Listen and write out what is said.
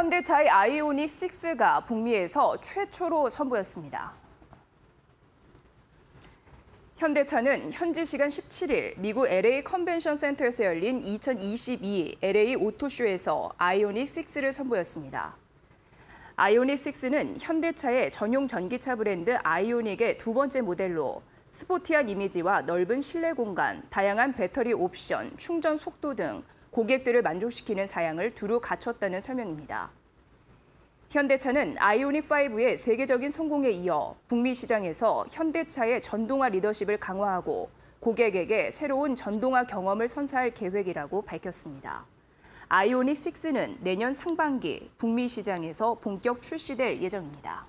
현대차의 아이오닉 6가 북미에서 최초로 선보였습니다. 현대차는 현지 시간 17일 미국 LA 컨벤션 센터에서 열린 2022 LA 오토쇼에서 아이오닉 6를 선보였습니다. 아이오닉 6는 현대차의 전용 전기차 브랜드 아이오닉의 두 번째 모델로 스포티한 이미지와 넓은 실내 공간, 다양한 배터리 옵션, 충전 속도 등 고객들을 만족시키는 사양을 두루 갖췄다는 설명입니다. 현대차는 아이오닉5의 세계적인 성공에 이어 북미 시장에서 현대차의 전동화 리더십을 강화하고 고객에게 새로운 전동화 경험을 선사할 계획이라고 밝혔습니다. 아이오닉 6는 내년 상반기 북미 시장에서 본격 출시될 예정입니다.